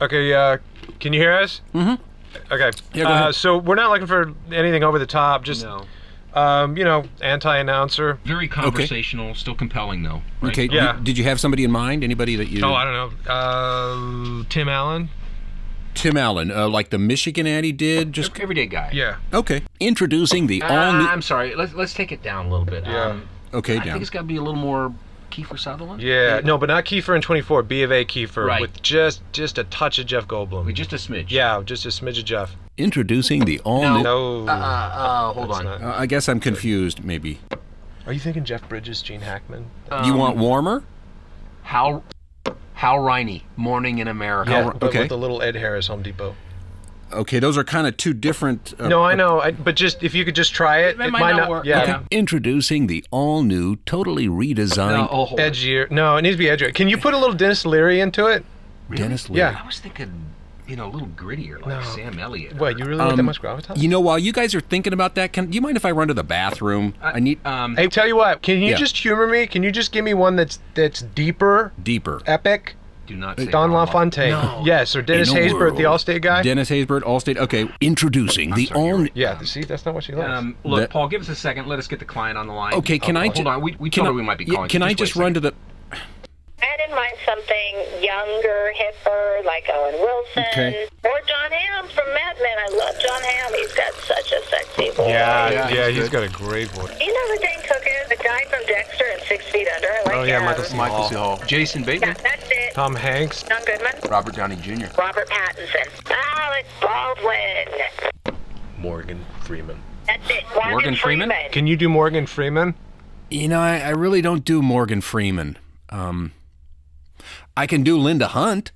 Okay, uh, can you hear us? Mm-hmm. Okay. Yeah, go uh, ahead. So we're not looking for anything over the top. Just, No. um, you know, anti-announcer. Very conversational, still compelling though. right? Okay. Yeah. Did, did you have somebody in mind? Anybody that you? Oh, I don't know. Uh, Tim Allen. Tim Allen, uh, like the Michigan ad he did. Just Everyday guy. Yeah. okay. Introducing the Uh, all new. I'm sorry. Let's let's take it down a little bit. Yeah. Um, Okay, I down. think it's got to be a little more Kiefer Sutherland. Yeah. No, but not Kiefer in 24. B of A Kiefer Right. with just just a touch of Jeff Goldblum. Wait, just a smidge. yeah, just a smidge of Jeff. Introducing the all No. new. No. Uh, uh, uh, hold That's on. not- Uh, I guess I'm confused. Maybe Are you thinking Jeff Bridges, Gene Hackman? you Um, want warmer. How? Hal Riney, Morning in America. Yeah, but okay. with the little Ed Harris Home Depot. Okay, those are kind of two different. Uh, No, I know, I, but just if you could just try it, It might not work. Yeah, Okay. Introducing the all new, totally redesigned No, hold on. edgier. No, it needs to be edgier. Can you put a little Denis Leary into it? Denis Leary. Yeah. I was thinking, you know, a little grittier, like No. Sam Elliott. What, you really want that Um, much gravitas? You know, while you guys are thinking about that, can do you mind if I run to the bathroom? I need Um, Hey, tell you what. Can you Yeah. just humor me? Can you just give me one that's that's deeper, deeper. epic? Do not say Don LaFontaine. No. Yes, or Dennis In a Haysbert, the. Allstate guy. Dennis Haysbert, Allstate. Okay, introducing the all. yeah, see, that's not what she likes. Um, look, That- Paul, give us a second. Let us get the client on the line. Okay, can Oh, I? Hold ju- on. We, we told I- her we might be yeah, calling. Can you. I just run to the? I had in mind something younger, hipper, like Owen Wilson. Okay. Or Jon Hamm from Mad Men. I love Jon Hamm. He's got such a sexy voice. yeah, yeah, yeah, he's he's good. got a great voice. You know who Dane Cook is? The guy from Dexter and Six Feet Under. I like Oh yeah, him. Michael C. Michael Hall. C. Hall. Jason Yeah, Bateman. that's it. Tom Hanks. John Goodman. Robert Downey Jr. Robert Pattinson. Alex Baldwin. Morgan Freeman. That's it. Morgan, Morgan Freeman? Can you do Morgan Freeman? You know, I, I really don't do Morgan Freeman. Um, I can do Linda Hunt.